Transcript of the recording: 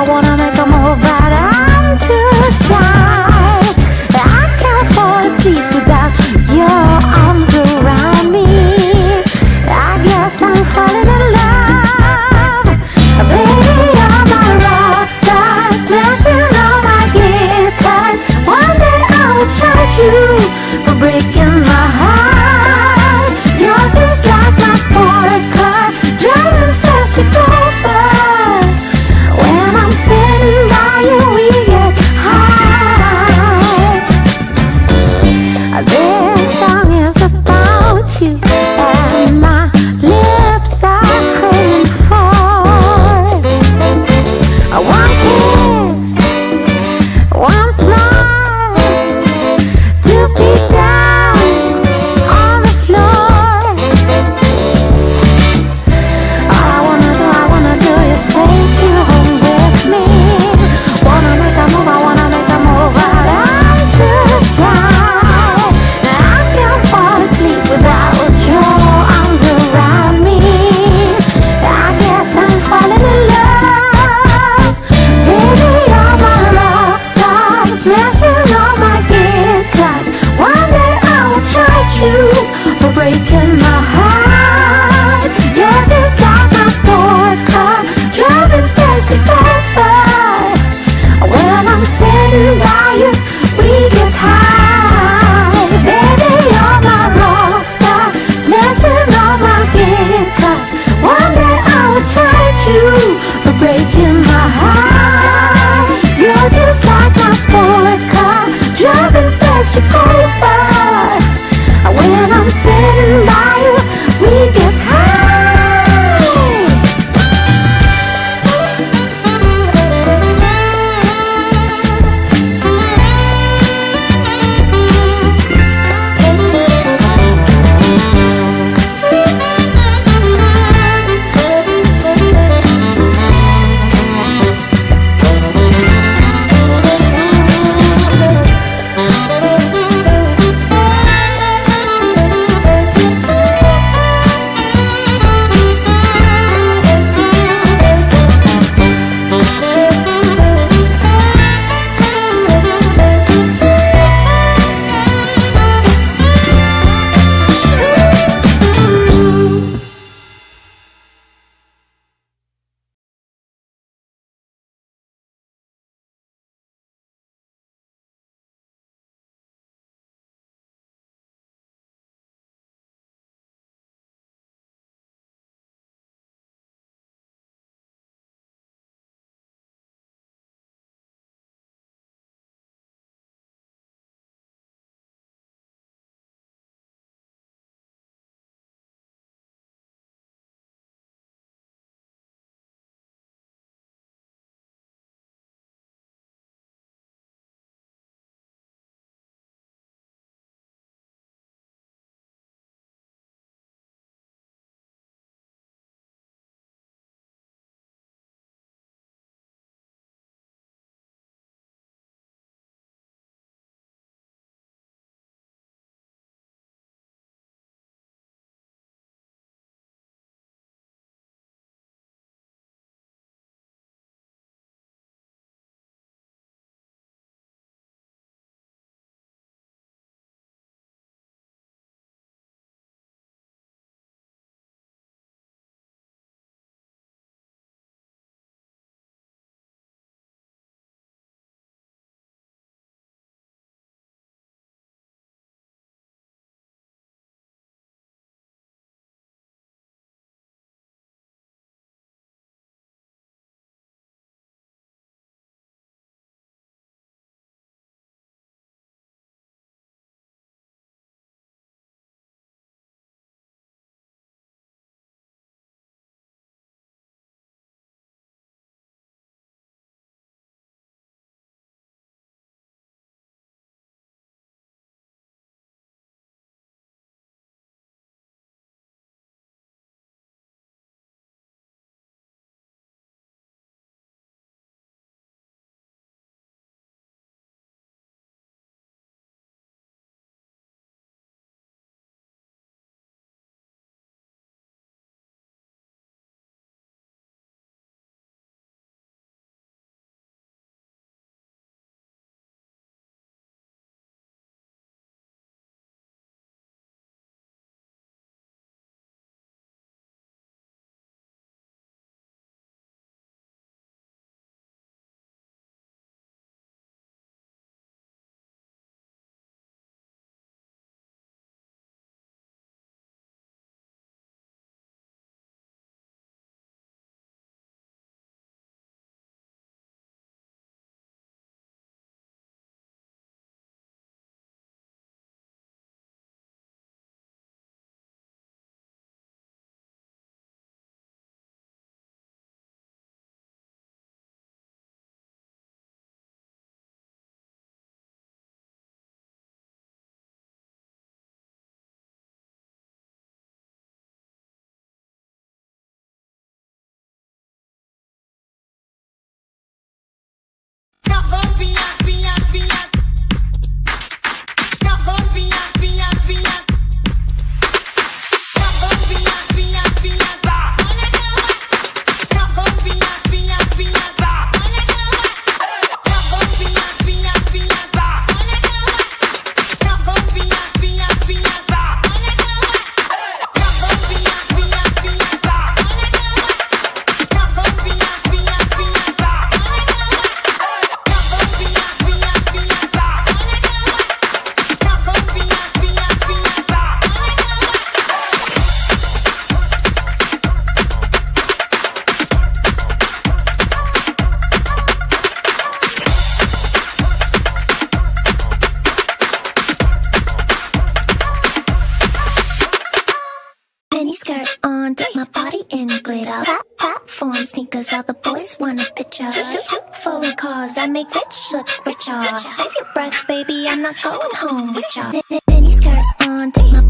I wanna make sneakers, all the boys want a picture. Two foreign cars, I make rich look richer. Save your breath, baby, I'm not going home with ya. Mini skirt on, dip my